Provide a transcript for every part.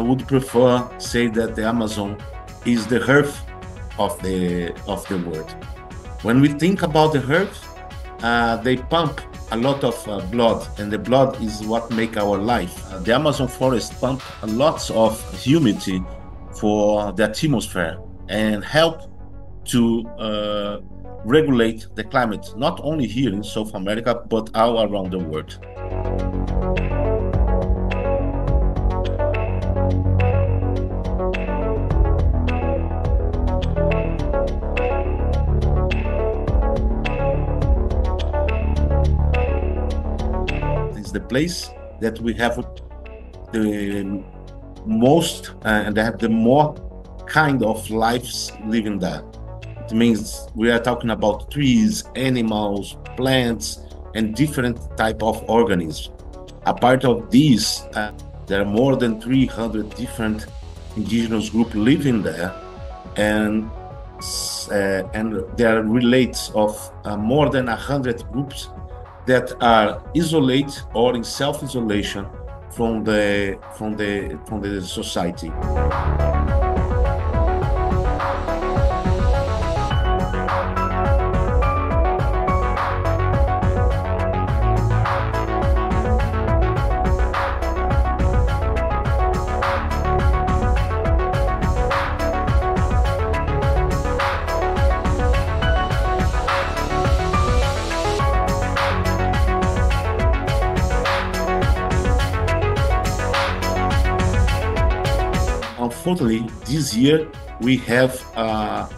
I would prefer say that the Amazon is the heart of the of the world. When we think about the heart, uh, they pump a lot of uh, blood, and the blood is what make our life. Uh, the Amazon forest pump lots of humidity for the atmosphere and help to uh, regulate the climate, not only here in South America, but all around the world. It's the place that we have the most uh, and they have the more kind of lives living there. It means we are talking about trees, animals, plants, and different type of organisms. A part of these, uh, there are more than 300 different indigenous groups living there, and uh, and there are relates of uh, more than 100 groups that are isolated or in self-isolation from the from the from the society. Unfortunately, this year we have uh,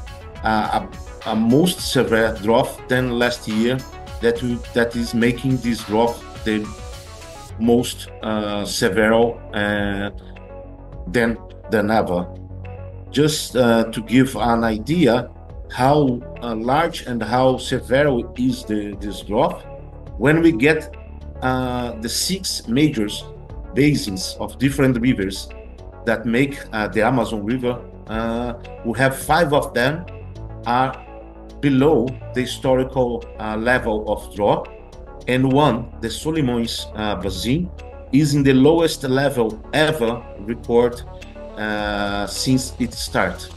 a, a, most severe drop than last year that we, that is making this drop the most uh, severe uh, than than ever. Just uh, to give an idea how uh, large and how severe is the, this drop, when we get uh, the six major basins of different rivers that make uh, the Amazon River. Uh, we have five of them are below the historical uh, level of drop, and one, the Solimões Basin, is in the lowest level ever recorded since its start.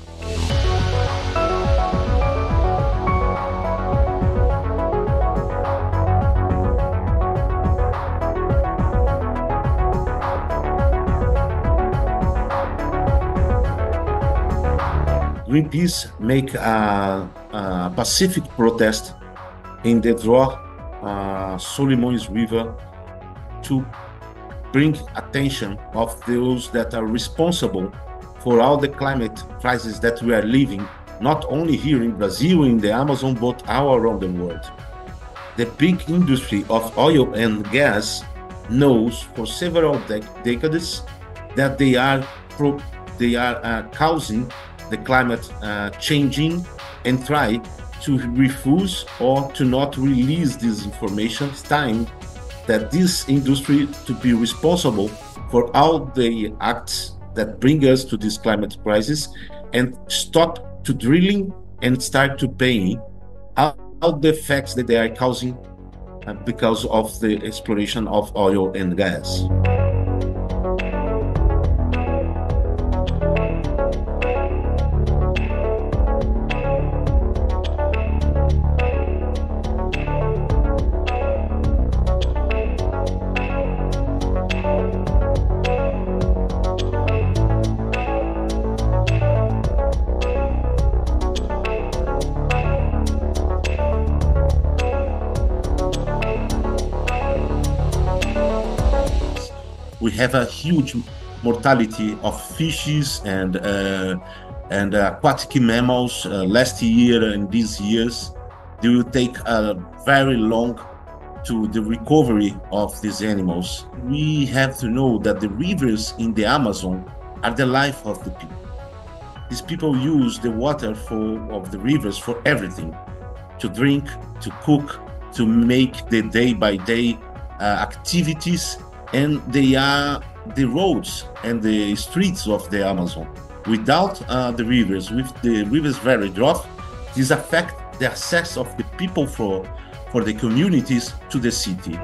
Greenpeace make a, a pacific protest in the draw uh, Solimões River to bring attention of those that are responsible for all the climate crisis that we are living, not only here in Brazil, in the Amazon, but all around the world. The big industry of oil and gas knows for several decades that they are pro- they are uh, causing the climate uh, changing and try to refuse or to not release this information. It's time that this industry to be responsible for all the acts that bring us to this climate crisis and stop to drilling and start to paying all, the effects that they are causing uh, because of the exploration of oil and gas. We have a huge mortality of fishes and uh, and aquatic mammals uh, last year and these years. They will take a very long to the recovery of these animals. We have to know that the rivers in the Amazon are the life of the people. These people use the water for of the rivers for everything, to drink, to cook, to make the day by day uh, activities and they are the roads and the streets of the Amazon. Without uh, the rivers, with the rivers very dry, this affect the access of the people for, for the communities to the city.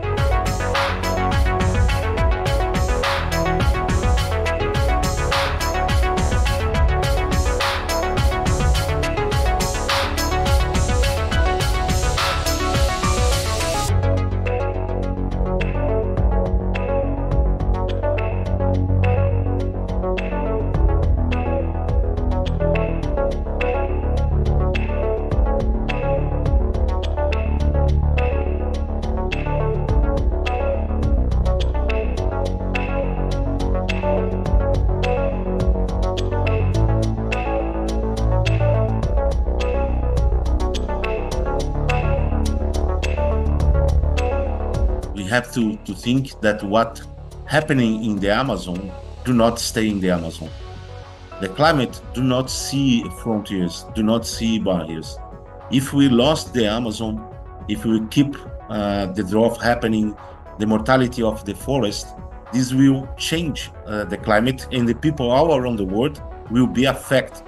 Have to, to think that what happening in the Amazon do not stay in the Amazon. The climate do not see frontiers, do not see barriers. If we lost the Amazon, if we keep uh, the drought happening, the mortality of the forest, this will change uh, the climate and the people all around the world will be affected.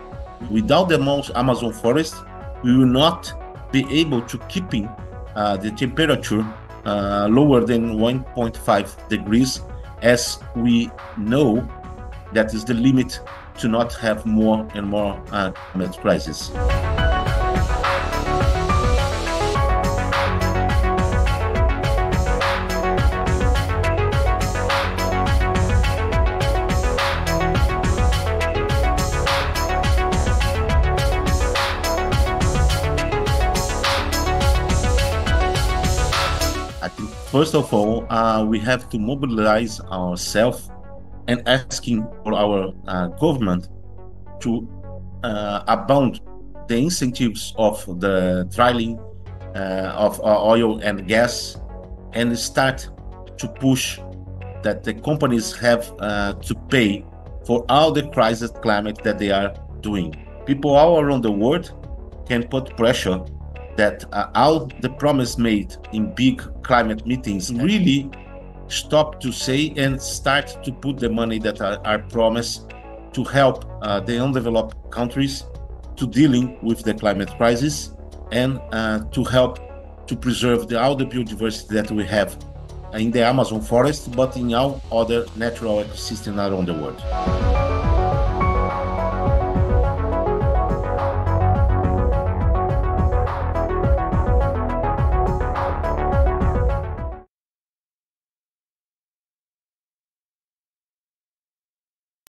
Without the most Amazon forest, we will not be able to keeping uh, the temperature uh, lower than 1.5 degrees as we know that is the limit to not have more and more uh, climate crisis. First of all, uh, we have to mobilize ourselves and asking for our uh, government to uh, abound the incentives of the drilling uh, of oil and gas and start to push that the companies have uh, to pay for all the crisis climate that they are doing. People all around the world can put pressure that uh, all the promise made in big climate meetings really stop to say and start to put the money that are, are promised to help uh, the undeveloped countries to dealing with the climate crisis and uh, to help to preserve the, all the biodiversity that we have in the Amazon forest, but in all other natural ecosystems around the world.